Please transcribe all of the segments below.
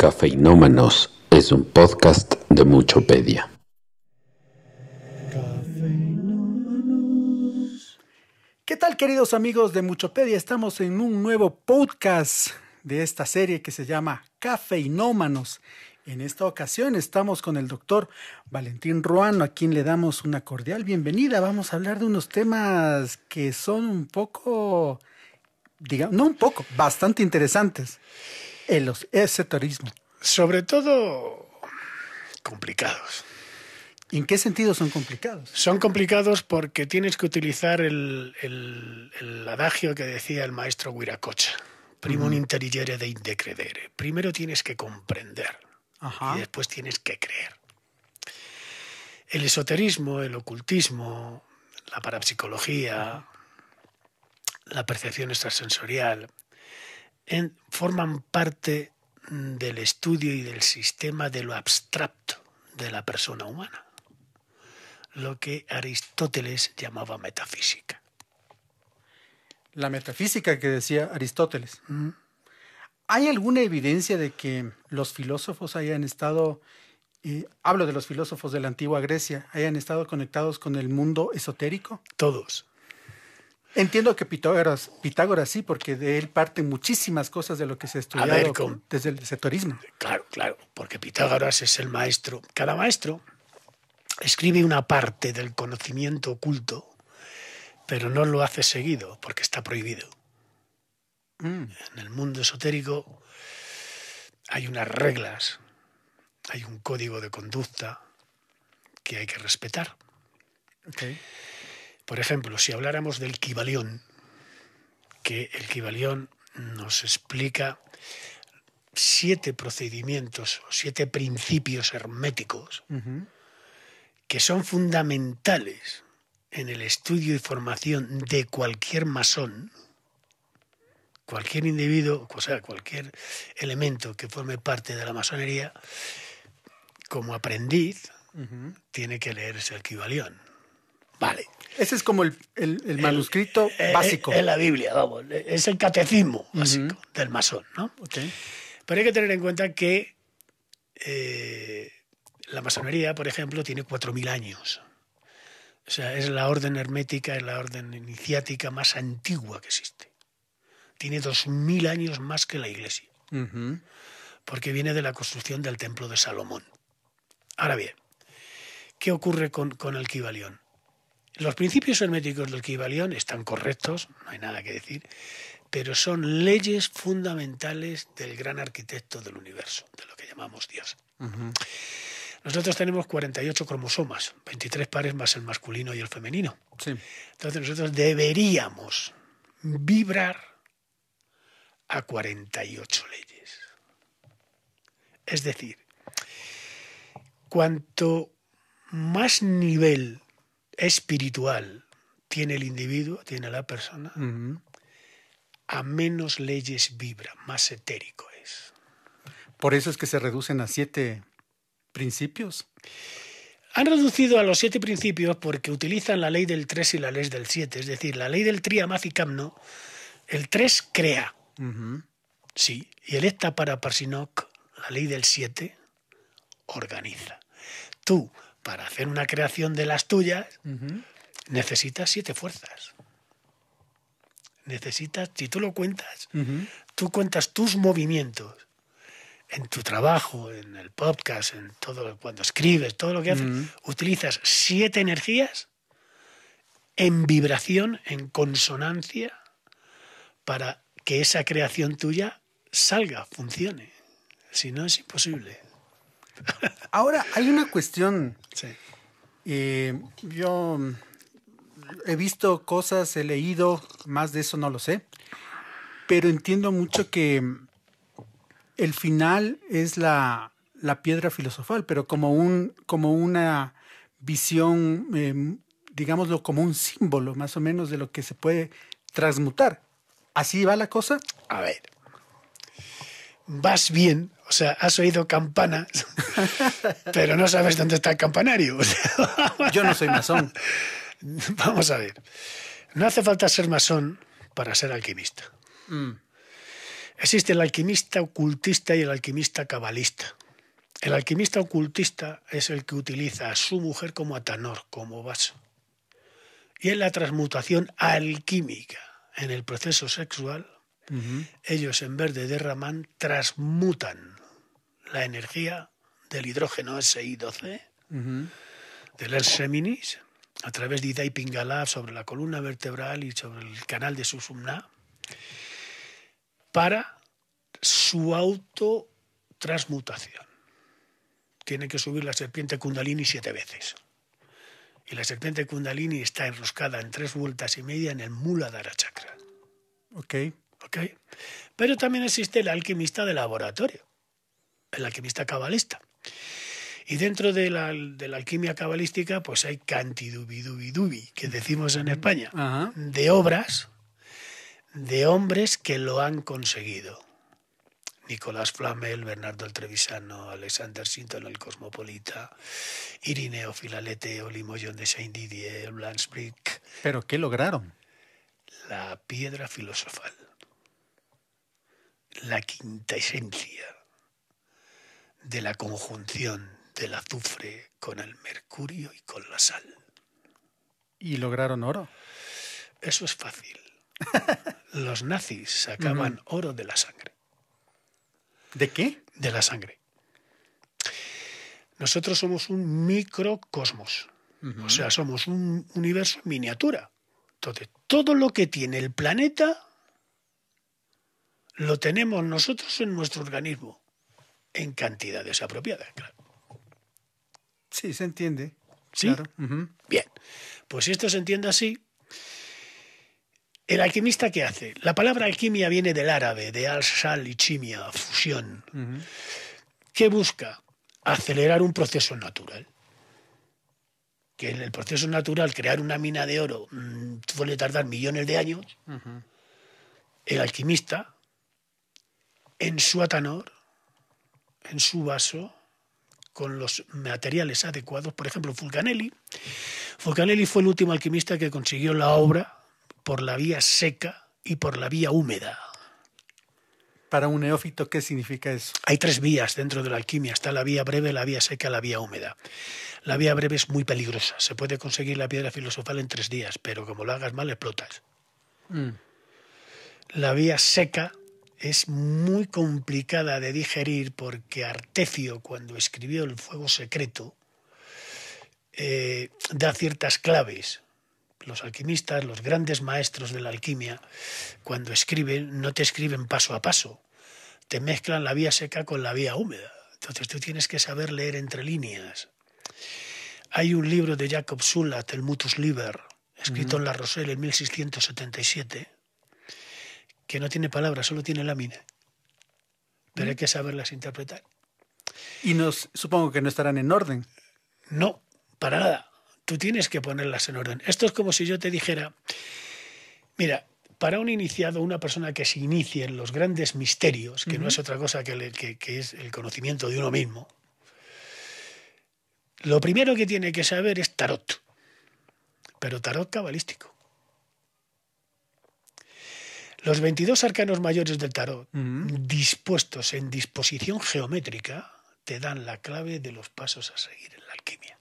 Cafeinómanos es un podcast de Muchopedia. ¿Qué tal queridos amigos de Muchopedia? Estamos en un nuevo podcast de esta serie que se llama Cafeinómanos. En esta ocasión estamos con el doctor Valentín Ruano, a quien le damos una cordial bienvenida. Vamos a hablar de unos temas que son un poco, digamos, no un poco, bastante interesantes. El esoterismo. Sobre todo complicados. ¿Y en qué sentido son complicados? Son complicados porque tienes que utilizar el, el, el adagio que decía el maestro Huiracocha. Primum intelligere de indecredere. Primero tienes que comprender Ajá. y después tienes que creer. El esoterismo, el ocultismo, la parapsicología, la percepción extrasensorial, en- forman parte del estudio y del sistema de lo abstracto de la persona humana, lo que Aristóteles llamaba metafísica. La metafísica que decía Aristóteles. ¿Hay alguna evidencia de que los filósofos hayan estado, y hablo de los filósofos de la antigua Grecia, hayan estado conectados con el mundo esotérico? Todos. Entiendo que Pitágoras, Pitágoras sí, porque de él parten muchísimas cosas de lo que se ha estudiado ver, con- desde el esoterismo. Claro, claro, porque Pitágoras es el maestro. Cada maestro escribe una parte del conocimiento oculto, pero no lo hace seguido porque está prohibido. Mm, En el mundo esotérico hay unas reglas, hay un código de conducta que hay que respetar. ok. Por ejemplo, si habláramos del Kibalión, que el Kibalión nos explica siete procedimientos o siete principios herméticos que son fundamentales en el estudio y formación de cualquier masón, cualquier individuo, o sea, cualquier elemento que forme parte de la masonería, como aprendiz, tiene que leerse el Kibalión. Vale. Ese es como el, el- el manuscrito Eh, básico. Es la Biblia, vamos. Es el catecismo básico del masón, ¿no? Ok. Pero hay que tener en cuenta que eh, la masonería, por ejemplo, tiene 4.000 años. O sea, es la orden hermética, es la orden iniciática más antigua que existe. Tiene 2.000 años más que la iglesia, porque viene de la construcción del templo de Salomón. Ahora bien, ¿qué ocurre con, con el Kibalión? Los principios herméticos del Kibalión están correctos, no hay nada que decir, pero son leyes fundamentales del gran arquitecto del universo, de lo que llamamos Dios. Ujú. Nosotros tenemos 48 cromosomas, 23 pares más el masculino y el femenino. Sí. Entonces nosotros deberíamos vibrar a 48 leyes. Es decir, cuanto más nivel espiritual tiene el individuo, tiene la persona, a menos leyes vibra, más etérico es. Por eso es que se reducen a siete principios. Han reducido a los siete principios porque utilizan la ley del 3 y la ley del 7, es decir, la ley del triamaz y camno. El 3 crea, sí, y el esta para Parsinok, la ley del 7, organiza. Tú, para hacer una creación de las tuyas, necesitas siete fuerzas. Necesitas, si tú lo cuentas, tú cuentas tus movimientos en tu trabajo, en el podcast, en todo, cuando escribes, todo lo que haces, utilizas siete energías en vibración, en consonancia, para que esa creación tuya salga, funcione. Si no, es imposible. Ahora, hay una cuestión. Sí. eh, yo he visto cosas, he leído, más de eso no lo sé, pero entiendo mucho que el final es la, la piedra filosofal, pero como, un, como una visión, eh, digámoslo, como un símbolo más o menos de lo que se puede transmutar. ¿Así va la cosa? A ver. Vas bien, o sea, has oído campanas, pero no sabes dónde está el campanario. O sea, Yo no soy masón. Vamos a ver. No hace falta ser masón para ser alquimista. Mm, Existe el alquimista ocultista y el alquimista cabalista. El alquimista ocultista es el que utiliza a su mujer como atanor, como vaso. Y en la transmutación alquímica, en el proceso sexual, ellos en vez de derraman, transmutan la energía del hidrógeno SI12, del Erseminis, a través de Idai Pingala sobre la columna vertebral y sobre el canal de Susumna, para su autotransmutación. Tiene que subir la serpiente Kundalini siete veces. Y la serpiente Kundalini está enroscada en tres vueltas y media en el Muladhara Chakra. Ok. ¿Ok? Pero también existe el alquimista de laboratorio, el alquimista cabalista. Y dentro de la, de la alquimia cabalística, pues hay cantidubidubidubi, que decimos en España, Ajá. de obras de hombres que lo han conseguido. Nicolás Flamel, Bernardo el Trevisano, Alexander Sinton el Cosmopolita, Irineo Filalete, Olimoyon de Saint Didier, Blansbrick, ¿Pero qué lograron? la piedra filosofal, la quinta esencia de la conjunción del azufre con el mercurio y con la sal. Y lograron oro. Eso es fácil. Los nazis sacaban oro de la sangre. ¿De qué? De la sangre. Nosotros somos un microcosmos. O sea, somos un universo en miniatura. Entonces, todo lo que tiene el planeta lo tenemos nosotros en nuestro organismo en cantidades apropiadas, claro. Sí, se entiende. ¿Sí? Claro. Bien, pues si esto se entiende así, ¿el alquimista qué hace? La palabra alquimia viene del árabe, de al-sal y chimia, fusión. Ujú. ¿Qué busca? Acelerar un proceso natural. Que en el proceso natural, crear una mina de oro, mm, suele tardar millones de años. El alquimista, en su atanor, en su vaso, con los materiales adecuados, por ejemplo, Fulcanelli. Fulcanelli fue el último alquimista que consiguió la obra por la vía seca y por la vía húmeda. Para un neófito, ¿qué significa eso? Hay tres vías dentro de la alquimia. Está la vía breve, la vía seca, la vía húmeda. La vía breve es muy peligrosa. Se puede conseguir la piedra filosofal en tres días, pero como lo hagas mal, explotas. Mm. La vía seca es muy complicada de digerir porque Artecio, cuando escribió El Fuego Secreto, eh, da ciertas claves. Los alquimistas, los grandes maestros de la alquimia, cuando escriben, no te escriben paso a paso, te mezclan la vía seca con la vía húmeda. Entonces tú tienes que saber leer entre líneas. Hay un libro de Jacob Sulat, el Mutus Liber, escrito en La Roselle en 1677, que no tiene palabras, solo tiene lámina. Pero hay que saberlas interpretar. Y nos, supongo que no estarán en orden. No, para nada. Tú tienes que ponerlas en orden. Esto es como si yo te dijera, mira, para un iniciado, una persona que se inicie en los grandes misterios, que no es otra cosa que, que- que es el conocimiento de uno mismo, lo primero que tiene que saber es tarot, pero tarot cabalístico. Los 22 arcanos mayores del tarot, dispuestos en disposición geométrica, te dan la clave de los pasos a seguir en la alquimia.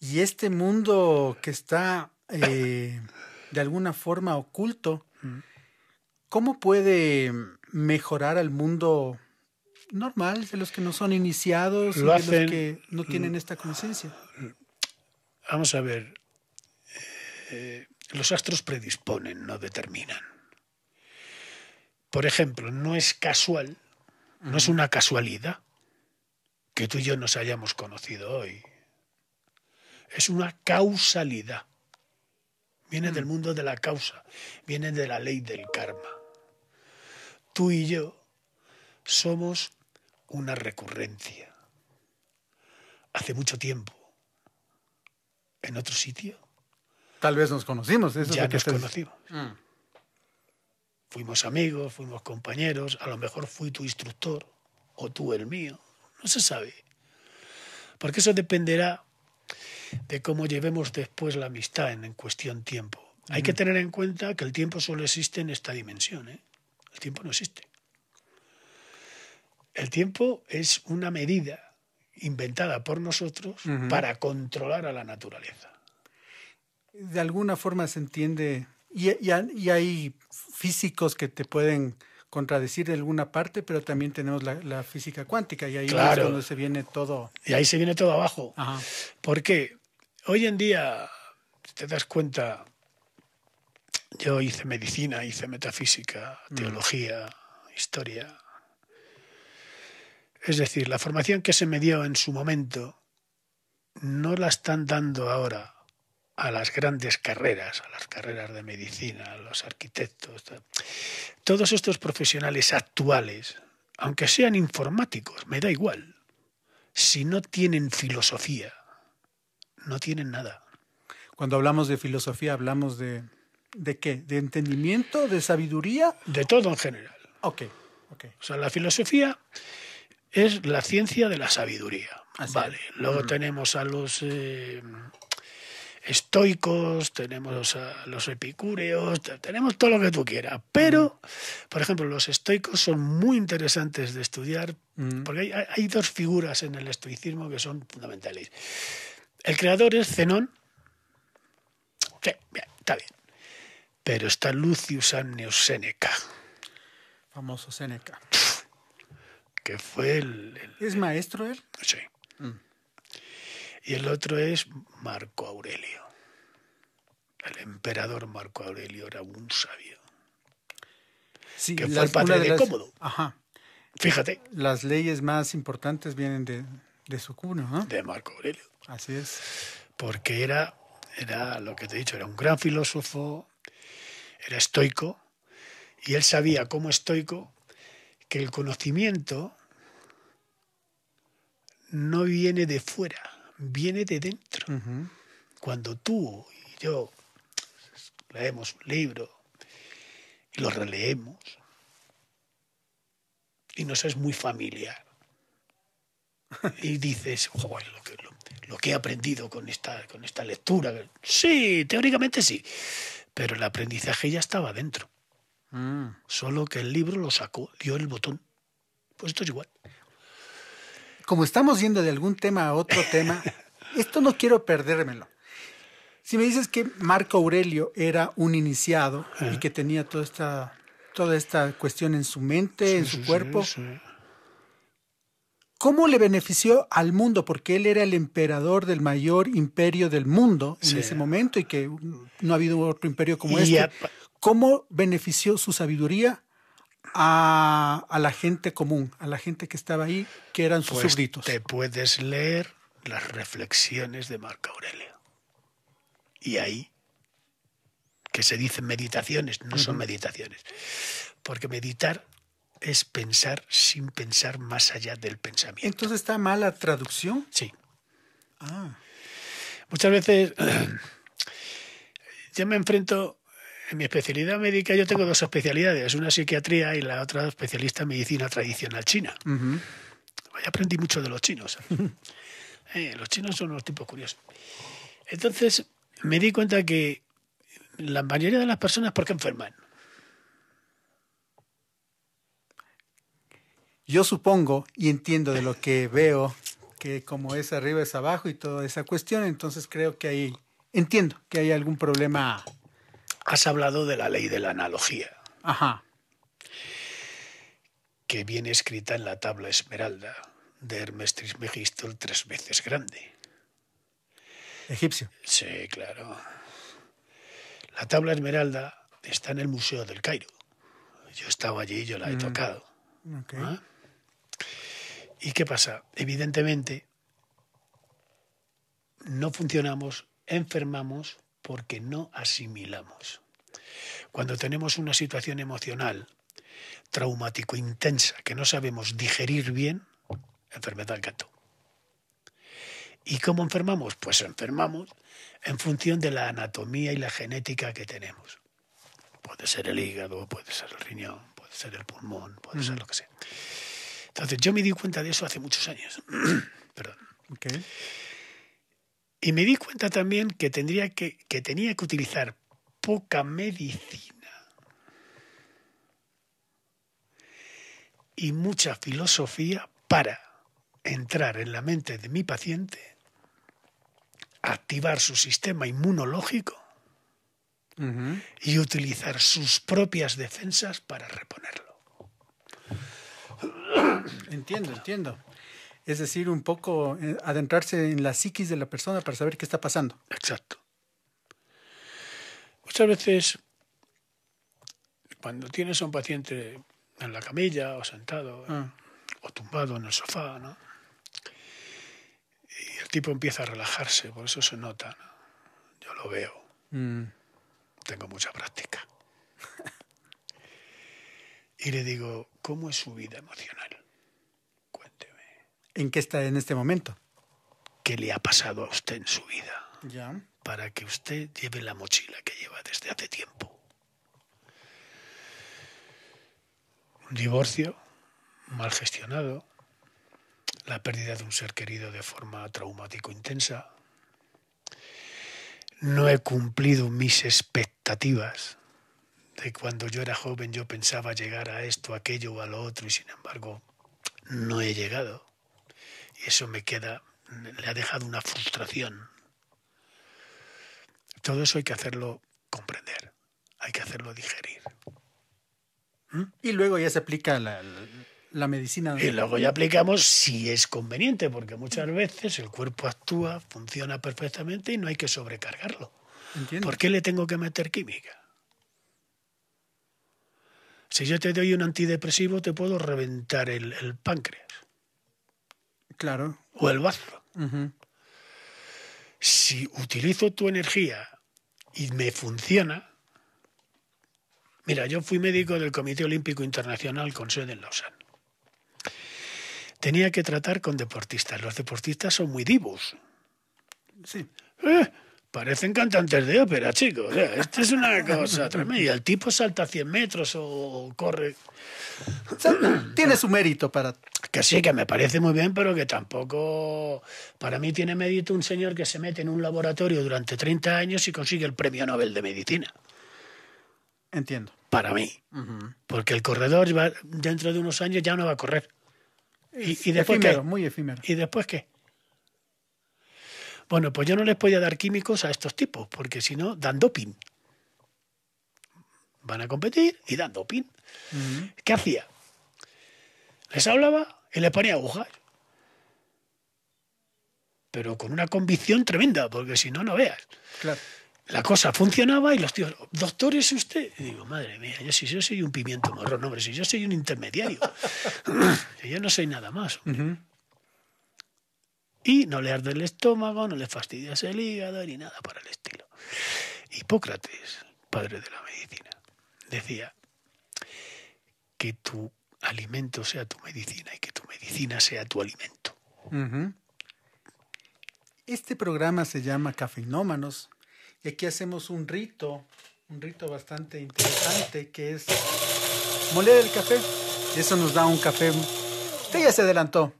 Y este mundo que está eh, de alguna forma oculto, ¿cómo puede mejorar al mundo normal de los que no son iniciados y de hacen- los que no tienen esta conciencia? Vamos a ver. eh, los astros predisponen, no determinan. Por ejemplo, no es casual, no es una casualidad que tú y yo nos hayamos conocido hoy. Es una causalidad. Viene del mundo de la causa, viene de la ley del karma. Tú y yo somos una recurrencia. Hace mucho tiempo, en otro sitio, Tal vez nos conocimos. Eso es ya lo que nos estás- conocimos. Mm. Fuimos amigos, fuimos compañeros, a lo mejor fui tu instructor o tú el mío, no se sabe. Porque eso dependerá de cómo llevemos después la amistad en, en cuestión tiempo. Hay que tener en cuenta que el tiempo solo existe en esta dimensión. ¿eh? El tiempo no existe. El tiempo es una medida inventada por nosotros para controlar a la naturaleza. De alguna forma se entiende, y, y, hay físicos que te pueden contradecir de alguna parte, pero también tenemos la, física cuántica y ahí es donde se viene todo. Y ahí se viene todo abajo. Porque hoy en día, te das cuenta, yo hice medicina, hice metafísica, mm. teología, historia, es decir, la formación que se me dio en su momento no la están dando ahora a las grandes carreras, a las carreras de medicina, a los arquitectos. Todos estos profesionales actuales, aunque sean informáticos, me da igual. Si no tienen filosofía, no tienen nada. Cuando hablamos de filosofía, hablamos de, ¿de qué? ¿De entendimiento? ¿De sabiduría? De todo en general. Ok, ok. O sea, la filosofía es la ciencia de la sabiduría. vale. Luego tenemos a los eh, estoicos, tenemos a los epicúreos, tenemos todo lo que tú quieras. Pero, por ejemplo, los estoicos son muy interesantes de estudiar porque hay, dos figuras en el estoicismo que son fundamentales. El creador es Zenón. Sí, bien, está bien. Pero está Lucius Anneus Seneca. Famoso Seneca que fue el, ¿Es maestro él? Sí. Mm. Y el otro es Marco Aurelio. El emperador Marco Aurelio era un sabio. Sí, que fue el padre de, Cómodo. Ajá. Fíjate. Las leyes más importantes vienen de, de su cuna, ¿no? De Marco Aurelio. Así es. Porque era, era lo que te he dicho, era un gran filósofo, era estoico, y él sabía como estoico que el conocimiento no viene de fuera, viene de dentro. Cuando tú y yo leemos un libro y lo releemos y nos es muy familiar y dices, Joder, lo, que, lo, que he aprendido con esta, con esta lectura, sí, teóricamente sí, pero el aprendizaje ya estaba dentro. Mm. Solo que el libro lo sacó, dio el botón. Pues esto es igual. Como estamos yendo de algún tema a otro tema, esto no quiero perdérmelo. Si me dices que Marco Aurelio era un iniciado y que tenía toda esta, toda esta cuestión en su mente, en su cuerpo, ¿cómo le benefició al mundo? Porque él era el emperador del mayor imperio del mundo en ese momento y que no ha habido otro imperio como este. ¿Cómo benefició su sabiduría a, la gente común, a la gente que estaba ahí, que eran sus pues súbditos? Te puedes leer las reflexiones de Marco Aurelio. Y ahí, que se dicen meditaciones, no son meditaciones. Porque meditar es pensar sin pensar más allá del pensamiento. ¿Entonces está mala traducción? Sí. Ah. Muchas veces yo me enfrento en mi especialidad médica yo tengo dos especialidades, una psiquiatría y la otra especialista en medicina tradicional china. aprendí mucho de los chinos. Eh, los chinos son unos tipos curiosos. Entonces me di cuenta que la mayoría de las personas, ¿por qué enferman? Yo supongo y entiendo de lo que veo que como es arriba es abajo y toda esa cuestión, entonces creo que ahí entiendo que hay algún problema has hablado de la ley de la analogía. Ajá. Que viene escrita en la tabla esmeralda de Hermes Trismegisto el tres veces grande. Egipcio. Sí, claro. La tabla esmeralda está en el Museo del Cairo. Yo estaba allí y yo la he mm. tocado. ¿Ah? ¿Y qué pasa? Evidentemente, no funcionamos, enfermamos porque no asimilamos. Cuando tenemos una situación emocional traumático intensa que no sabemos digerir bien, enfermedad gato. ¿Y cómo enfermamos? Pues enfermamos en función de la anatomía y la genética que tenemos. Puede ser el hígado, puede ser el riñón, puede ser el pulmón, puede ser lo que sea. Entonces yo me di cuenta de eso hace muchos años. Perdón. Y me di cuenta también que, tendría que, que tenía que utilizar poca medicina y mucha filosofía para entrar en la mente de mi paciente, activar su sistema inmunológico y utilizar sus propias defensas para reponerlo. Entiendo, entiendo. Es decir, un poco eh, adentrarse en la psiquis de la persona para saber qué está pasando. Exacto. Muchas veces, cuando tienes a un paciente en la camilla o sentado Ah. o tumbado en el sofá, ¿no? Y el tipo empieza a relajarse, por eso se nota. ¿no? Yo lo veo, Mm, tengo mucha práctica. y le digo, ¿cómo es su vida emocional? ¿En qué está en este momento? ¿Qué le ha pasado a usted en su vida Ya. para que usted lleve la mochila que lleva desde hace tiempo? Un divorcio mal gestionado, la pérdida de un ser querido de forma traumático intensa. No he cumplido mis expectativas de cuando yo era joven yo pensaba llegar a esto, a aquello o a lo otro y sin embargo no he llegado. Y eso me queda, le ha dejado una frustración. Todo eso hay que hacerlo comprender, hay que hacerlo digerir. Y luego ya se aplica la, la- la medicina. Y luego ya aplicamos si es conveniente, porque muchas veces el cuerpo actúa, funciona perfectamente y no hay que sobrecargarlo. Entiendo. ¿Por qué le tengo que meter química? Si yo te doy un antidepresivo, te puedo reventar el, el páncreas Claro. o el bazo. Ujú. Si utilizo tu energía y me funciona. Mira, yo fui médico del Comité Olímpico Internacional con sede en Lausanne. Tenía que tratar con deportistas. Los deportistas son muy divos. Sí. Eh, parecen cantantes de ópera, chicos. O sea, esto es una cosa tremenda. El tipo salta a 100 metros o corre. Tiene su mérito para. Que sí, que me parece muy bien, pero que tampoco. Para mí tiene mérito un señor que se mete en un laboratorio durante 30 años y consigue el premio Nobel de Medicina. Entiendo. Para mí. Porque el corredor va- dentro de unos años ya no va a correr. ¿Y, y después efímero, qué? muy efímero. ¿Y después qué? Bueno, pues yo no les podía dar químicos a estos tipos, porque si no, dan doping. Van a competir y dan doping. ¿Qué hacía? Les hablaba y les ponía agujas. Pero con una convicción tremenda, porque si no, no veas. Claro. La cosa funcionaba y los tíos, doctor, ¿es usted? Y digo, madre mía, yo si yo soy un pimiento morrón, hombre, si yo soy un intermediario. Yo no soy nada más. Y no le arde el estómago, no le fastidias el hígado ni nada por el estilo. Hipócrates, padre de la medicina, decía que tu alimento sea tu medicina y que tu medicina sea tu alimento. Este programa se llama Cafeinómanos y aquí hacemos un rito, un rito bastante interesante que es moler el café. Eso nos da un café. Usted ya se adelantó,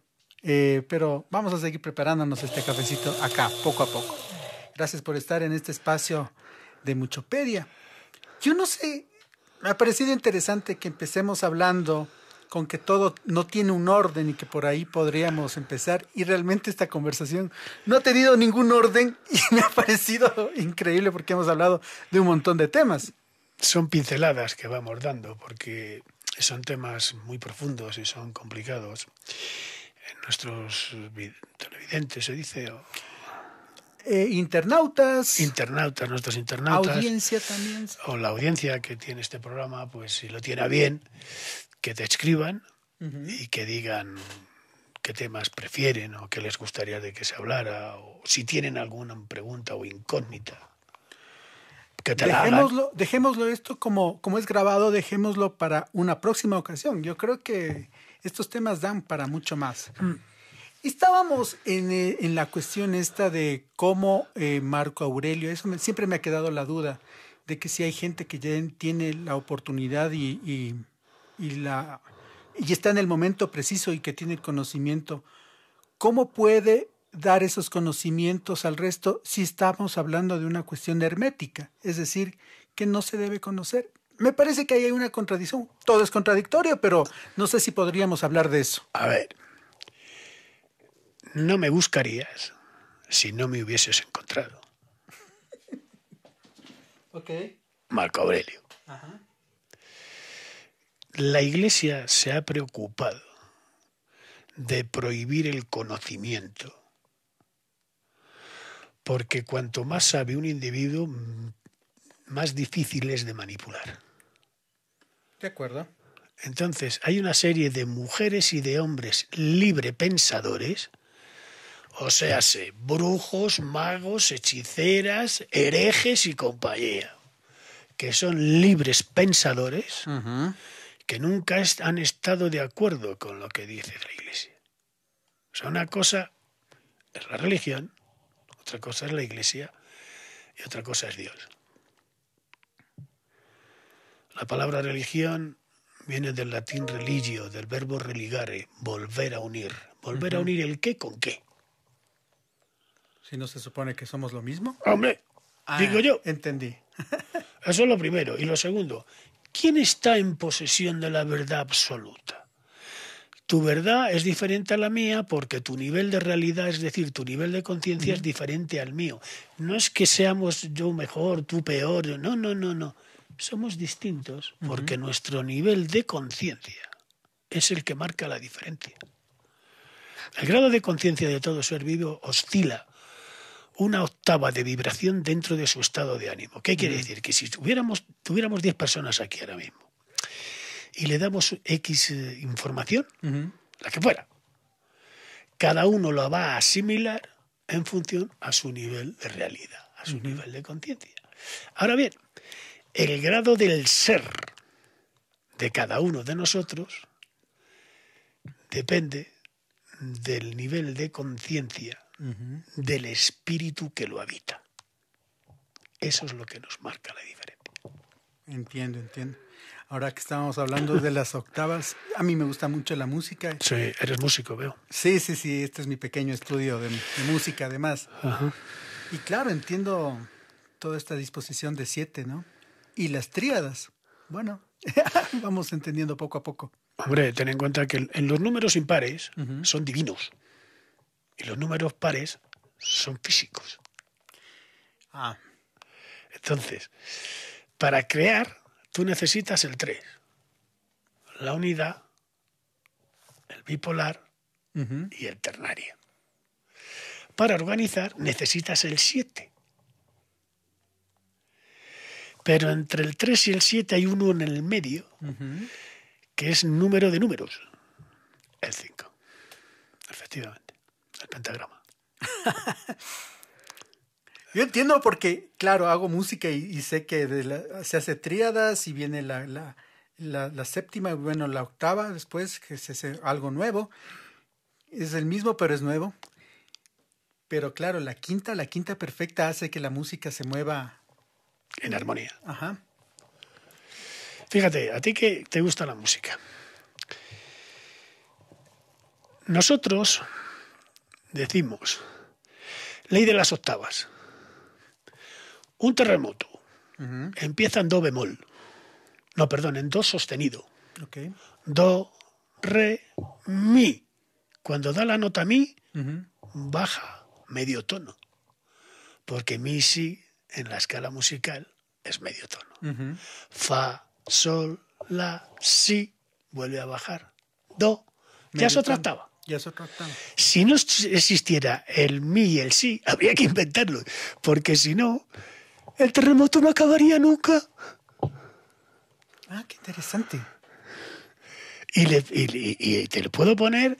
eh, pero vamos a seguir preparándonos este cafecito acá, poco a poco. Gracias por estar en este espacio de Muchopedia. Yo no sé, me ha parecido interesante que empecemos hablando con que todo no tiene un orden y que por ahí podríamos empezar. Y realmente esta conversación no ha tenido ningún orden y me ha parecido increíble porque hemos hablado de un montón de temas. Son pinceladas que vamos dando porque son temas muy profundos y son complicados. En nuestros vi- televidentes se dice, o Eh, internautas, internautas, nuestros internautas. audiencia también. o la audiencia que tiene este programa, pues si lo tiene bien, que te escriban Ujú. y que digan qué temas prefieren o qué les gustaría de que se hablara o si tienen alguna pregunta o incógnita. Que te la hagan. Dejémoslo, dejémoslo esto como, como es grabado, dejémoslo para una próxima ocasión. Yo creo que estos temas dan para mucho más. Estábamos en, eh, en la cuestión esta de cómo eh, Marco Aurelio, eso me- siempre me ha quedado la duda de que si hay gente que ya tiene la oportunidad y, y- y la, y está en el momento preciso y que tiene el conocimiento, ¿cómo puede dar esos conocimientos al resto si estamos hablando de una cuestión hermética? Es decir, que no se debe conocer. Me parece que ahí hay una contradicción. Todo es contradictorio, pero no sé si podríamos hablar de eso. A ver, no me buscarías si no me hubieses encontrado. Ok. Marco Aurelio. Ajá. La Iglesia se ha preocupado de prohibir el conocimiento, porque cuanto más sabe un individuo, más difícil es de manipular. De acuerdo. Entonces, hay una serie de mujeres y de hombres libre pensadores, o sea, brujos, magos, hechiceras, herejes y compañía, que son libres pensadores que nunca han estado de acuerdo con lo que dice la Iglesia. O sea, una cosa es la religión, otra cosa es la Iglesia y otra cosa es Dios. La palabra religión viene del latín religio, del verbo religare, volver a unir. ¿Volver a unir el qué con qué? Si no se supone que somos lo mismo. Hombre, Ah, digo yo. Entendí. Eso es lo primero. Y lo segundo, ¿quién está en posesión de la verdad absoluta? Tu verdad es diferente a la mía porque tu nivel de realidad, es decir, tu nivel de conciencia es diferente al mío. No es que seamos yo mejor, tú peor, no, no, no, no. Somos distintos porque nuestro nivel de conciencia es el que marca la diferencia. El grado de conciencia de todo ser vivo oscila una octava de vibración dentro de su estado de ánimo. ¿Qué quiere decir? Que si tuviéramos, tuviéramos 10 personas aquí ahora mismo y le damos X eh, información, la que fuera, cada uno lo va a asimilar en función a su nivel de realidad, a su nivel de conciencia. Ahora bien, el grado del ser de cada uno de nosotros depende del nivel de conciencia del espíritu que lo habita. Eso es lo que nos marca la diferencia. Entiendo, entiendo. Ahora que estábamos hablando de las octavas, a mí me gusta mucho la música. Sí, eres músico, veo. Sí, sí, sí, este es mi pequeño estudio de, de música además. Ajá. Y claro, entiendo toda esta disposición de siete, ¿no? Y las tríadas. Bueno, vamos entendiendo poco a poco. Hombre, ten en cuenta que en los números impares son divinos y los números pares son físicos. Ah, Entonces, para crear, tú necesitas el 3, la unidad, el bipolar y el ternario. Para organizar necesitas el 7. Pero entre el 3 y el 7 hay uno en el medio, que es número de números. El 5. Efectivamente. El pentagrama. Yo entiendo porque, claro, hago música y, y sé que de la- se hace tríadas y viene la, la, la, la séptima, bueno, la octava después, que se hace algo nuevo. Es el mismo, pero es nuevo. Pero claro, la quinta, la quinta perfecta hace que la música se mueva. En armonía. Ajá. Fíjate, a ti que te gusta la música. Nosotros decimos, ley de las octavas. Un terremoto empieza en do bemol. No, perdón, en do sostenido. Do, re, mi. Cuando da la nota mi, baja medio tono. Porque mi, si, en la escala musical, es medio tono. Fa, sol, la, si, vuelve a bajar. Do, ya es otra octava. Ya es otra octava. Si no existiera el mi y el si, habría que inventarlo. Porque si no, el terremoto no acabaría nunca. Ah, qué interesante. Y, le- y- y- y te lo puedo poner,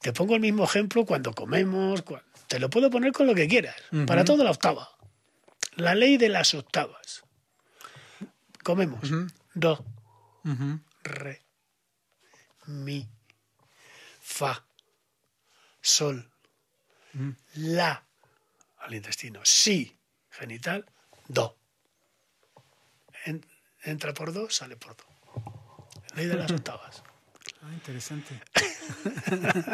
te pongo el mismo ejemplo cuando comemos, te lo puedo poner con lo que quieras, para toda la octava. La ley de las octavas. Comemos. Do, re, mi, fa, sol, Ujú. la al intestino, si genital, do. En- entra por do, sale por do. Ley de las octavas. Ah, interesante.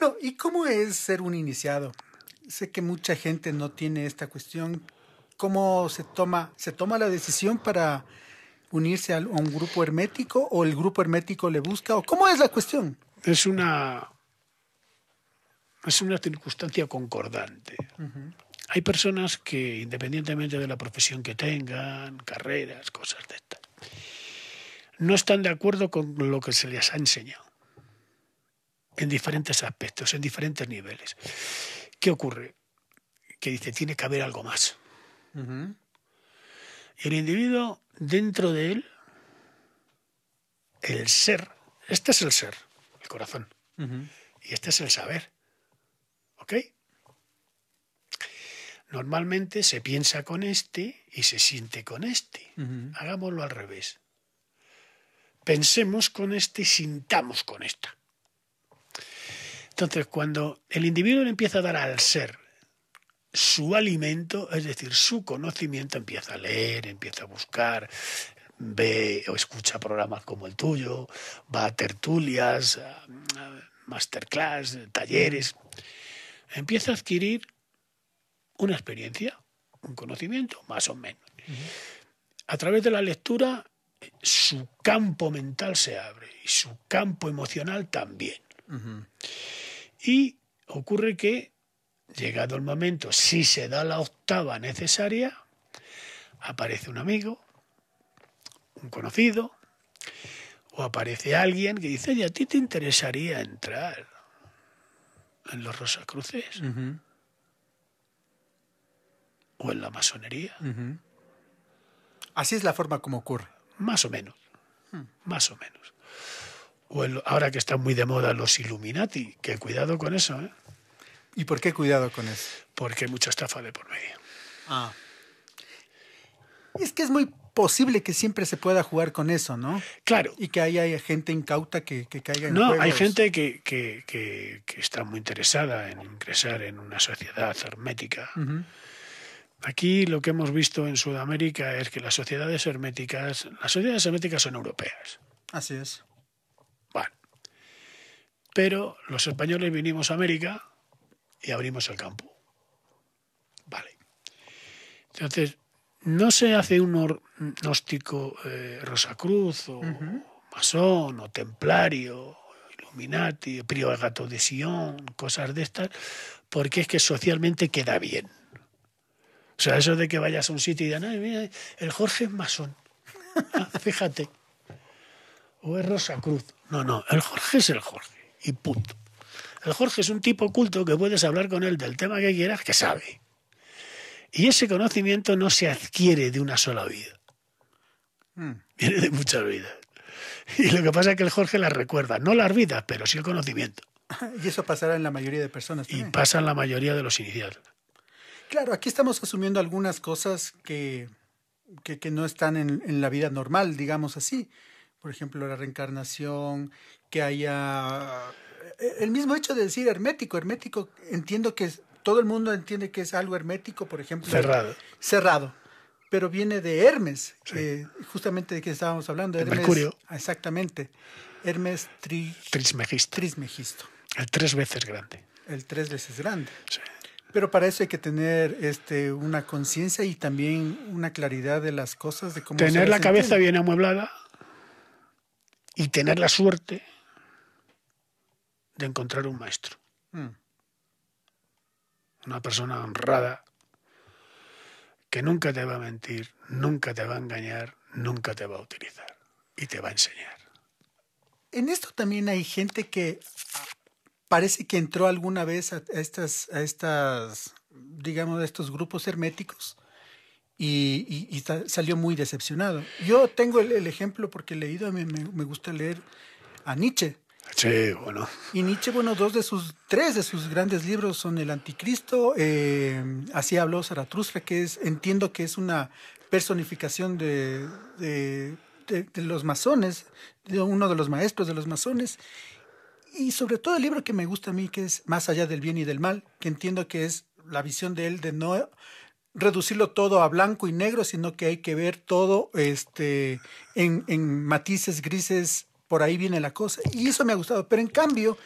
bueno, ¿y cómo es ser un iniciado? Sé que mucha gente no tiene esta cuestión cómo se toma, se toma la decisión para unirse a un grupo hermético o el grupo hermético le busca o cómo es la cuestión. Es una es una circunstancia concordante. Hay personas que, independientemente de la profesión que tengan, carreras, cosas de estas, no están de acuerdo con lo que se les ha enseñado en diferentes aspectos, en diferentes niveles. ¿Qué ocurre? Que dice, tiene que haber algo más. Y el individuo, dentro de él, el ser, este es el ser, el corazón, y este es el saber. ¿Ok? Normalmente se piensa con este y se siente con este. Hagámoslo al revés. Pensemos con este y sintamos con esta. Entonces, cuando el individuo le empieza a dar al ser su alimento, es decir, su conocimiento, empieza a leer, empieza a buscar, ve o escucha programas como el tuyo, va a tertulias, masterclass, talleres, empieza a adquirir una experiencia, un conocimiento, más o menos. A través de la lectura, su campo mental se abre y su campo emocional también. Y ocurre que, llegado el momento, si se da la octava necesaria, aparece un amigo, un conocido, o aparece alguien que dice, oye, ¿a ti te interesaría entrar en los Rosacruces? ¿O en la masonería? Así es la forma como ocurre. Más o menos, más o menos. O ahora que están muy de moda los Illuminati, que cuidado con eso. ¿eh? ¿Y por qué cuidado con eso? Porque hay mucha estafa de por medio. Ah. Es que es muy posible que siempre se pueda jugar con eso, ¿no? Claro. Y que haya gente incauta que, que caiga en No, hay gente que, que, que, está muy interesada en ingresar en una sociedad hermética. Aquí lo que hemos visto en Sudamérica es que las sociedades herméticas, las sociedades herméticas son europeas. Así es. Pero los españoles vinimos a América y abrimos el campo. Vale. Entonces, no se hace un gnóstico eh, Rosacruz o masón o templario, Illuminati, gato de Sion, cosas de estas, porque es que socialmente queda bien. O sea, eso de que vayas a un sitio y digan, Ay, mira, el Jorge es masón. Ah, fíjate. O es Rosacruz. No, no, el Jorge es el Jorge. Y punto. El Jorge es un tipo culto que puedes hablar con él del tema que quieras, que sabe. Y ese conocimiento no se adquiere de una sola vida. Hmm. Viene de muchas vidas. Y lo que pasa es que el Jorge las recuerda, no las vidas, pero sí el conocimiento. Y eso pasará en la mayoría de personas. Y pasa en la mayoría de los iniciales. Claro, aquí estamos asumiendo algunas cosas que, que, no están en, en, la vida normal, digamos así. Por ejemplo, la reencarnación, que haya... Eh, el mismo hecho de decir hermético, hermético, entiendo que todo el mundo entiende que es algo hermético, por ejemplo. Cerrado. Cerrado. Pero viene de Hermes, eh, justamente de que estábamos hablando. Hermes, Mercurio. Exactamente. Hermes Trismegisto. Trismegisto. El tres veces grande. El tres veces grande. Sí. Pero para eso hay que tener este, una conciencia y también una claridad de las cosas, de cómo Tener la cabeza bien amueblada y tener la suerte de encontrar un maestro. Mm una persona honrada, que nunca te va a mentir, nunca te va a engañar, nunca te va a utilizar y te va a enseñar. En esto también hay gente que parece que entró alguna vez a estas, a estas digamos, a estos grupos herméticos y, salió muy decepcionado. Yo tengo el, ejemplo porque he leído, me, me gusta leer a Nietzsche. Sí, bueno. Y Nietzsche, bueno, dos de sus, tres de sus grandes libros son El Anticristo, eh, Así habló Zaratustra, que es, entiendo que es una personificación de, de, los masones, de uno de los maestros de los masones, y sobre todo el libro que me gusta a mí, que es Más allá del bien y del mal, que entiendo que es la visión de él de no reducirlo todo a blanco y negro, sino que hay que ver todo este, en, en matices grises por ahí viene la cosa. Y eso me ha gustado. Pero en cambio,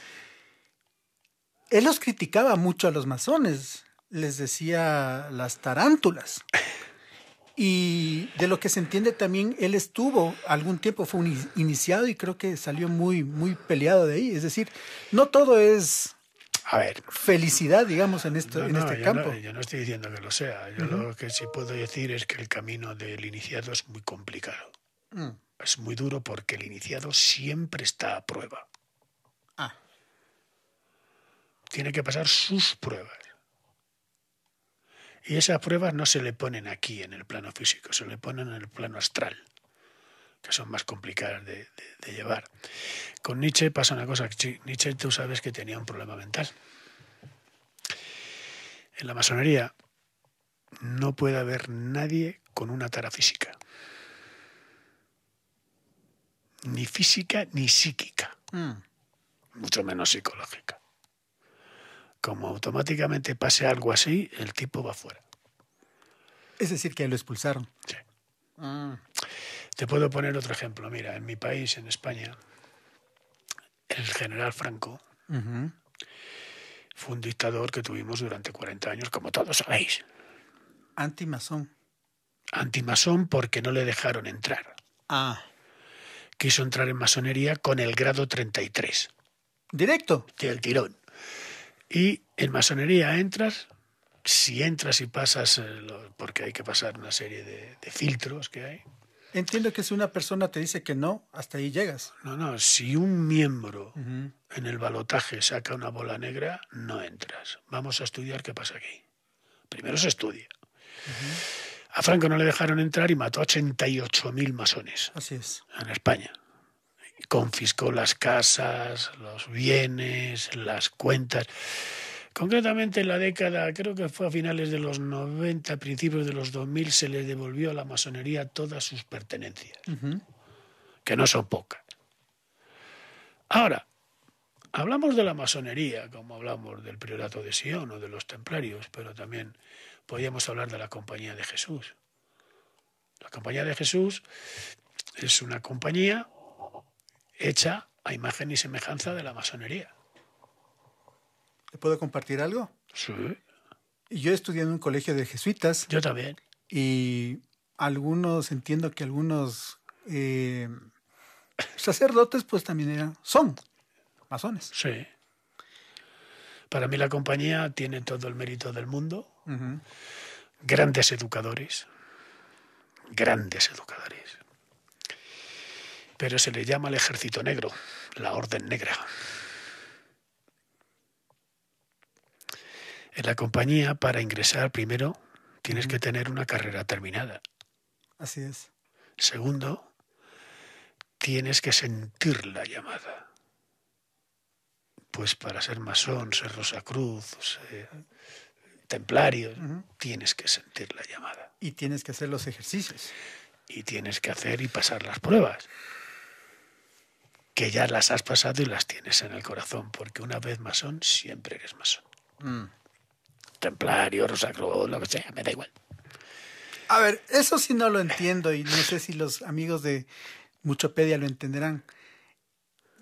él los criticaba mucho a los masones. les decía las tarántulas. Y de lo que se entiende también, él estuvo algún tiempo, fue un iniciado y creo que salió muy, muy peleado de ahí. Es decir, no todo es A ver, felicidad, digamos, en, esto, no, en no, este yo campo. No, yo no estoy diciendo que lo sea. Yo lo que sí puedo decir es que el camino del iniciado es muy complicado. Mm. Es muy duro porque el iniciado siempre está a prueba. Ah, Tiene que pasar sus pruebas. Y esas pruebas no se le ponen aquí en el plano físico, se le ponen en el plano astral, que son más complicadas de, de- de llevar. Con Nietzsche pasa una cosa, Nietzsche tú sabes que tenía un problema mental. En la masonería no puede haber nadie con una tara física. Ni física ni psíquica mm, mucho menos psicológica. Como automáticamente pase algo así, el tipo va fuera. es decir, que lo expulsaron. Sí. Mm, Te puedo poner otro ejemplo. Mira, en mi país, en España, el general Franco fue un dictador que tuvimos durante 40 años, como todos sabéis. Antimasón. Antimasón porque no le dejaron entrar. Ah, Quiso entrar en masonería con el grado 33, directo. del tirón. Y en masonería entras, si entras y pasas, eh, porque hay que pasar una serie de, de filtros que hay, Entiendo que si una persona te dice que no, hasta ahí llegas. No, no, si un miembro en el balotaje saca una bola negra, no entras. Vamos a estudiar qué pasa aquí. Primero se estudia. A Franco no le dejaron entrar y mató a 88.000 masones Así es. en España. Confiscó las casas, los bienes, las cuentas. Concretamente en la década, creo que fue a finales de los 90, principios de los 2000, se le devolvió a la masonería todas sus pertenencias que no son pocas. Ahora, hablamos de la masonería, como hablamos del priorato de Sion o de los templarios, pero también podríamos hablar de la Compañía de Jesús. La Compañía de Jesús es una compañía hecha a imagen y semejanza de la masonería. ¿Te puedo compartir algo? Sí, Yo estudié en un colegio de jesuitas yo también. y algunos, entiendo que algunos eh, sacerdotes pues también eran, son masones. Sí. Para mí la compañía tiene todo el mérito del mundo. Grandes educadores, grandes educadores. Pero se le llama el ejército negro, la orden negra. En la compañía, para ingresar, primero, tienes que tener una carrera terminada. Así es. Segundo, tienes que sentir la llamada. Pues para ser masón, ser Rosacruz, ser templario, tienes que sentir la llamada. Y tienes que hacer los ejercicios. Y tienes que hacer y pasar las pruebas. Que ya las has pasado y las tienes en el corazón, porque una vez masón, siempre eres masón. Mm. Templario, Rosacruz, lo que sea, me da igual. A ver, eso sí no lo entiendo y no sé si los amigos de Muchopedia lo entenderán.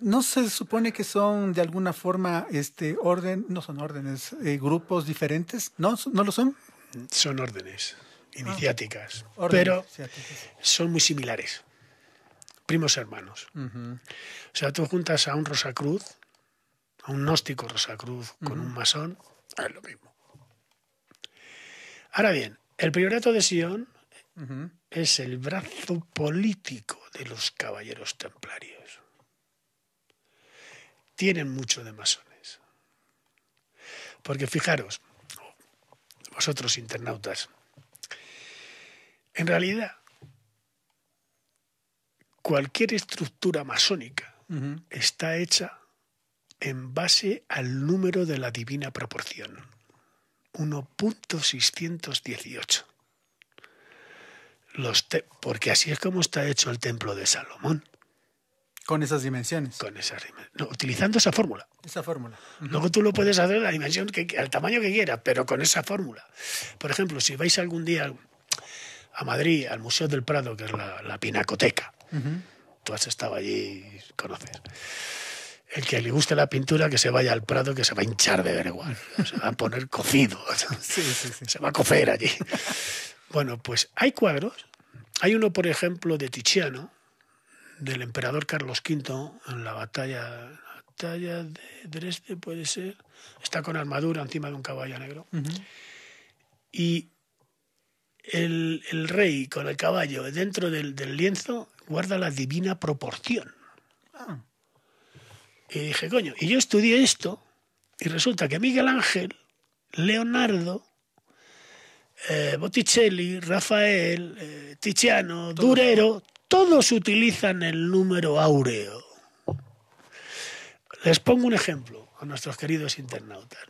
¿No se supone que son de alguna forma este orden, no son órdenes, eh, grupos diferentes? ¿No? ¿No lo son? Son órdenes iniciáticas, Órdenes pero son muy similares. Primos hermanos. O sea, tú juntas a un Rosacruz, a un gnóstico Rosacruz con un masón, es lo mismo. Ahora bien, el priorato de Sion es el brazo político de los caballeros templarios. Tienen mucho de masones. Porque fijaros, vosotros internautas, en realidad, cualquier estructura masónica está hecha en base al número de la divina proporción. 1.618. Los porque así es como está hecho el templo de Salomón, Con esas dimensiones. con esa, no, utilizando esa fórmula. Esa fórmula. Luego tú lo puedes hacer a la dimensión que al tamaño que quieras, pero con esa fórmula. Por ejemplo, si vais algún día a Madrid, al Museo del Prado, que es la, la pinacoteca, tú has estado allí y conoces. El que le guste la pintura, que se vaya al Prado, que se va a hinchar de ver igual. Se va a poner cocido. Sí, sí, sí. Se va a cocer allí. Bueno, pues hay cuadros. Hay uno, por ejemplo, de Tiziano, del emperador Carlos V, en la batalla, la batalla de Dresde, puede ser. Está con armadura encima de un caballo negro. Y el, el rey con el caballo dentro del, del lienzo guarda la divina proporción. Ah, Y dije, coño, y yo estudié esto y resulta que Miguel Ángel, Leonardo, eh, Botticelli, Rafael, eh, Tiziano, Durero, todos utilizan el número áureo. Les pongo un ejemplo a nuestros queridos internautas.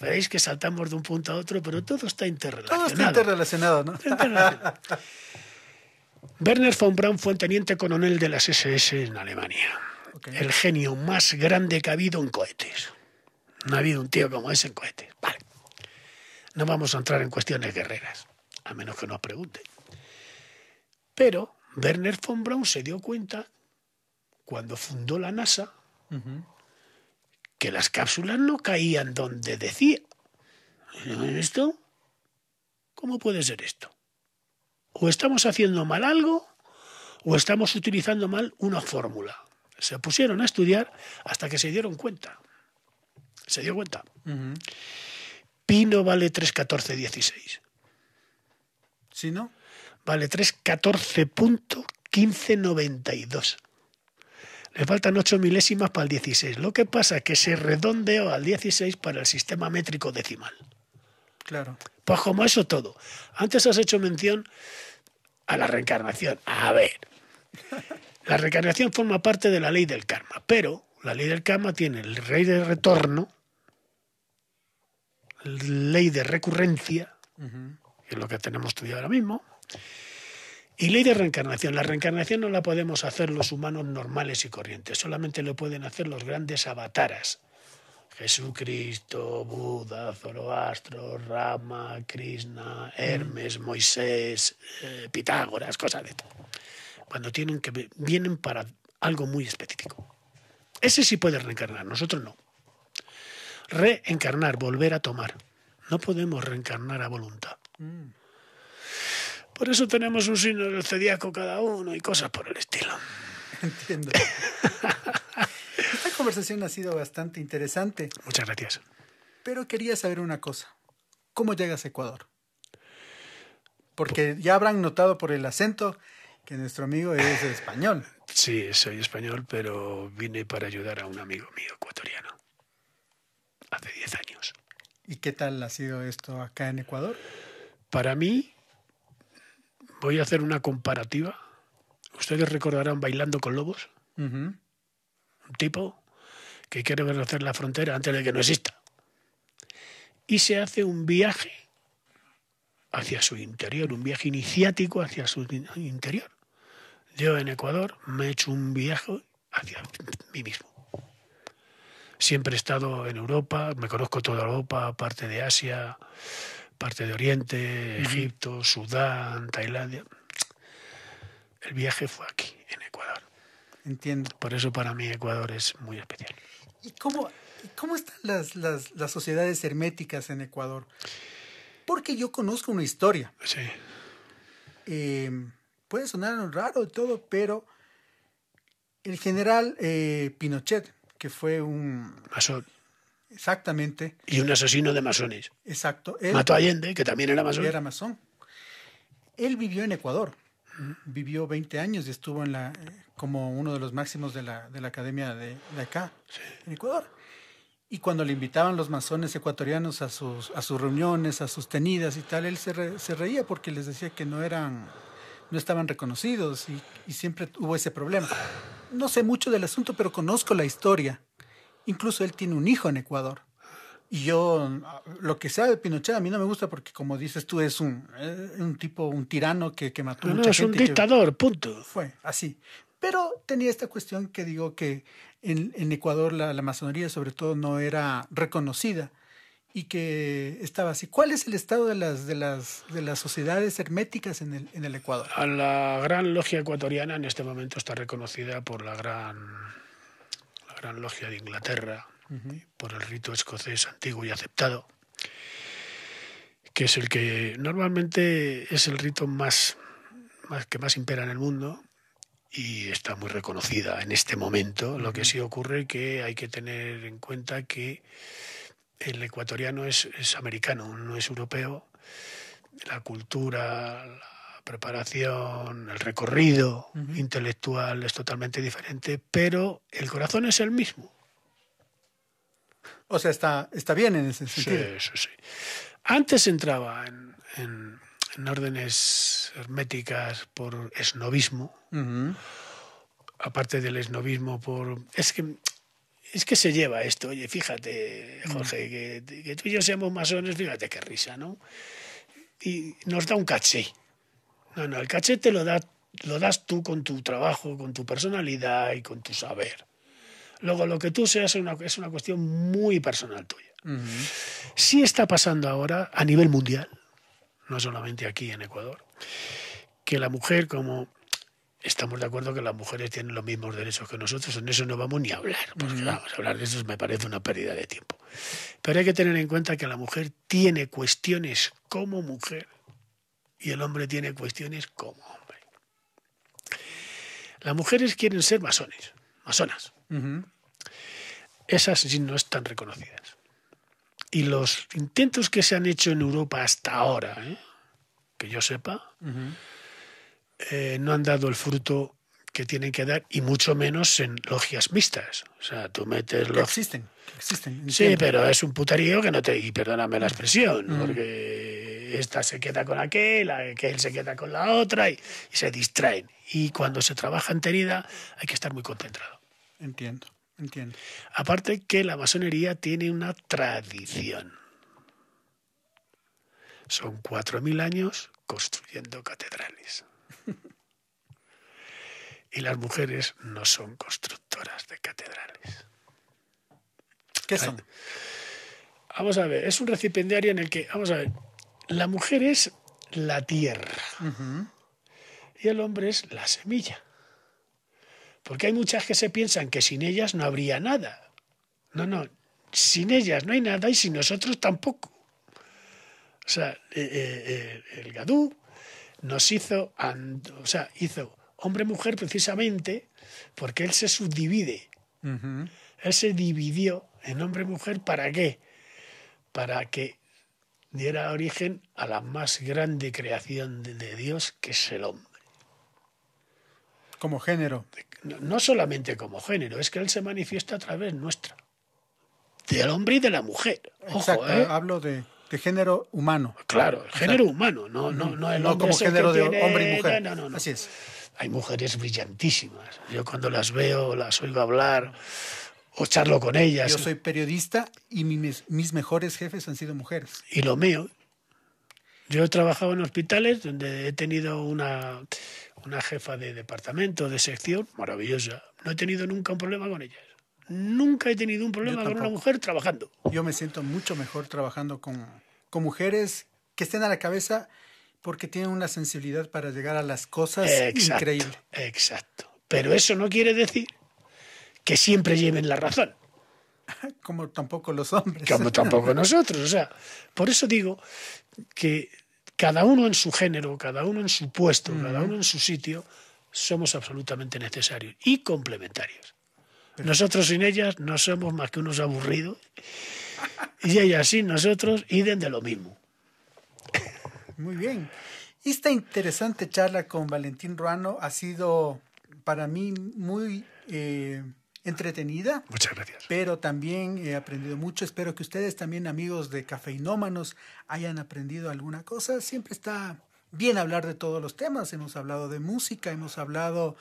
Veréis que saltamos de un punto a otro, pero todo está interrelacionado. todo está interrelacionado, ¿no? Está interrelacionado. Werner von Braun fue un teniente coronel de las SS en Alemania. El genio más grande que ha habido en cohetes. No ha habido un tío como ese en cohetes. Vale. No vamos a entrar en cuestiones guerreras, a menos que nos pregunten. Pero Werner von Braun se dio cuenta, cuando fundó la NASA, que las cápsulas no caían donde decía. ¿Esto? ¿Cómo puede ser esto? O estamos haciendo mal algo o estamos utilizando mal una fórmula. Se pusieron a estudiar hasta que se dieron cuenta. Se dio cuenta. Ujú. Pi no vale 31416. ¿Sí, no? Vale 314.1592. Le faltan 8 milésimas para el 16. Lo que pasa es que se redondeó al 16 para el sistema métrico decimal. Claro. Pues como eso todo. Antes has hecho mención a la reencarnación. A ver, la reencarnación forma parte de la ley del karma, pero la ley del karma tiene el rey de retorno, ley de recurrencia, que es lo que tenemos estudiado ahora mismo, y ley de reencarnación. La reencarnación no la podemos hacer los humanos normales y corrientes, solamente lo pueden hacer los grandes avataras. Jesucristo, Buda, Zoroastro, Rama, Krishna, Hermes, Moisés, eh, Pitágoras, cosas de todo. Cuando tienen que vienen para algo muy específico. Ese sí puede reencarnar, nosotros no. Reencarnar, volver a tomar. No podemos reencarnar a voluntad. Mm. Por eso tenemos un signo del zodiaco cada uno y cosas por el estilo. Entiendo. Esta conversación ha sido bastante interesante, Muchas gracias. pero quería saber una cosa. ¿Cómo llegas a Ecuador? Porque ya habrán notado por el acento que nuestro amigo es español. Sí, soy español, pero vine para ayudar a un amigo mío ecuatoriano. Hace 10 años. ¿Y qué tal ha sido esto acá en Ecuador? Para mí, voy a hacer una comparativa. Ustedes recordarán Bailando con Lobos, un tipo que quiere conocer la frontera antes de que no exista. Y se hace un viaje hacia su interior, un viaje iniciático hacia su in- interior. Yo en Ecuador me he hecho un viaje hacia mí mismo. Siempre he estado en Europa, me conozco toda Europa, parte de Asia, parte de Oriente, Egipto, Sudán, Tailandia. El viaje fue aquí, en Ecuador. Entiendo. Por eso para mí Ecuador es muy especial. ¿Y cómo, cómo están las, las, las sociedades herméticas en Ecuador? Porque yo conozco una historia. Sí, Eh, puede sonar raro y todo, pero el general eh, Pinochet, que fue un... masón. Exactamente, Y un asesino de masones. exacto. Él Mató a Allende, que también era masón. era masón. Él vivió en Ecuador. Vivió 20 años y estuvo en la, eh, como uno de los máximos de la, de la academia de, de acá, en Ecuador. Y cuando le invitaban los masones ecuatorianos a sus, a sus reuniones, a sus tenidas y tal, él se, re- se reía porque les decía que no eran, no estaban reconocidos y, y siempre hubo ese problema. No sé mucho del asunto, pero conozco la historia. Incluso él tiene un hijo en Ecuador. Y yo, lo que sea de Pinochet, a mí no me gusta porque, como dices tú, es un, eh, un tipo, un tirano que, que mató No, no, mucha es un que- dictador, punto. fue así. Pero tenía esta cuestión que digo que en, en Ecuador la, la masonería sobre todo no era reconocida y que estaba así. ¿Cuál es el estado de las, de las, de las sociedades herméticas en el, en el Ecuador? A la gran logia ecuatoriana en este momento está reconocida por la gran, la gran logia de Inglaterra, por el rito escocés antiguo y aceptado, que es el que normalmente es el rito más, más que más impera en el mundo y está muy reconocida en este momento. Lo que sí ocurre que hay que tener en cuenta que el ecuatoriano es, es americano, no es europeo. La cultura, la preparación, el recorrido intelectual es totalmente diferente, pero el corazón es el mismo. O sea, está, está bien en ese sentido. Sí, eso sí. Antes entraba en, en, en órdenes herméticas por esnovismo, aparte del esnovismo por... Es que, es que se lleva esto, oye, fíjate, Jorge, que, que tú y yo seamos masones, fíjate qué risa, ¿no? Y nos da un caché. No, no, el caché te lo, da, lo das tú con tu trabajo, con tu personalidad y con tu saber. Luego, lo que tú seas es una, es una cuestión muy personal tuya. Sí está pasando ahora a nivel mundial, no solamente aquí en Ecuador, que la mujer, como estamos de acuerdo que las mujeres tienen los mismos derechos que nosotros, en eso no vamos ni a hablar, porque vamos a hablar de eso me parece una pérdida de tiempo. Pero hay que tener en cuenta que la mujer tiene cuestiones como mujer y el hombre tiene cuestiones como hombre. Las mujeres quieren ser masones, masonas. Esas sí no están reconocidas. Y los intentos que se han hecho en Europa hasta ahora, ¿eh? que yo sepa, eh, no han dado el fruto que tienen que dar, y mucho menos en logias mixtas. O sea, tú metes Que los... existen, que existen. Sí, pero es un puterío que no te... Y perdóname la expresión, porque esta se queda con aquel, aquel se queda con la otra y, y se distraen. Y cuando se trabaja enterida hay que estar muy concentrado. Entiendo, entiendo. Aparte que la masonería tiene una tradición. Son cuatro mil años construyendo catedrales. Y las mujeres no son constructoras de catedrales. ¿Qué son? Vamos a ver, es un recipiendario en el que, vamos a ver, la mujer es la tierra y el hombre es la semilla. Porque hay muchas que se piensan que sin ellas no habría nada. No, no, sin ellas no hay nada y sin nosotros tampoco. O sea, eh, eh, eh, el Gadú nos hizo, o sea, hizo hombre-mujer precisamente porque él se subdivide. Él se dividió en hombre-mujer para qué? Para que diera origen a la más grande creación de, Dios, que es el hombre. Como género. No, no solamente como género, es que él se manifiesta a través nuestra. Del hombre y de la mujer. Ojo, Exacto, ¿eh? hablo de, de género humano. Claro, el género humano, no, no, no el No como género de tiene- hombre y mujer. No, no, no. Así es. Hay mujeres brillantísimas. Yo cuando las veo, las oigo hablar o charlo con ellas. Yo soy periodista y mi- mis, mis mejores jefes han sido mujeres. y lo mío. Yo he trabajado en hospitales donde he tenido una, una jefa de departamento, de sección, maravillosa. No he tenido nunca un problema con ellas. Nunca he tenido un problema con una mujer trabajando. Yo me siento mucho mejor trabajando con, con mujeres que estén a la cabeza porque tienen una sensibilidad para llegar a las cosas Exacto, increíble. exacto. Pero eso no quiere decir que siempre lleven la razón. Como tampoco los hombres. como tampoco nosotros. O sea, por eso digo que cada uno en su género, cada uno en su puesto, cada uno en su sitio, somos absolutamente necesarios y complementarios. Nosotros sin ellas no somos más que unos aburridos y ellas sin nosotros iden de lo mismo. Muy bien. Esta interesante charla con Valentín Ruano ha sido para mí muy eh, entretenida, Muchas gracias. pero también he aprendido mucho. Espero que ustedes también, amigos de Cafeinómanos, hayan aprendido alguna cosa. Siempre está bien hablar de todos los temas. Hemos hablado de música, hemos hablado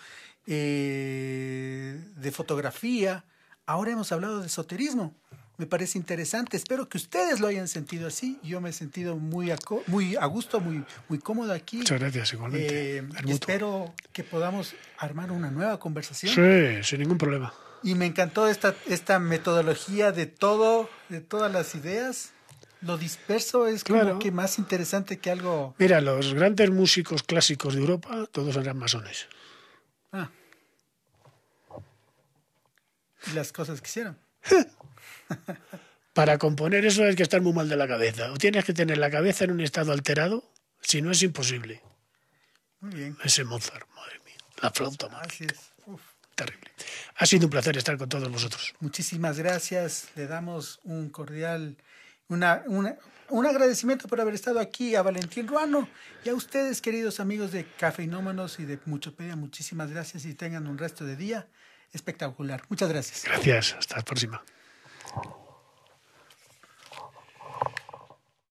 eh, de fotografía, ahora hemos hablado de esoterismo. Me parece interesante. Espero que ustedes lo hayan sentido así. Yo me he sentido muy a, muy a gusto, muy, muy cómodo aquí. Muchas gracias, igualmente. Eh, espero que podamos armar una nueva conversación. Sí, sin ningún problema. Y me encantó esta, esta metodología de todo, de todas las ideas. Lo disperso es como Claro. que más interesante que algo. Mira, los grandes músicos clásicos de Europa, todos eran masones. Ah. y las cosas que hicieron. Para componer eso hay que estar muy mal de la cabeza. O tienes que tener la cabeza en un estado alterado, si no es imposible. Muy bien. Ese Mozart, madre mía. La flauta Así mágica. Terrible. Ha sido un placer estar con todos vosotros. Muchísimas gracias. Le damos un cordial, una, una- un agradecimiento por haber estado aquí a Valentín Ruano y a ustedes, queridos amigos de Cafeinómanos y de Muchopedia. Muchísimas gracias y tengan un resto de día espectacular. Muchas gracias. Gracias. Hasta la próxima.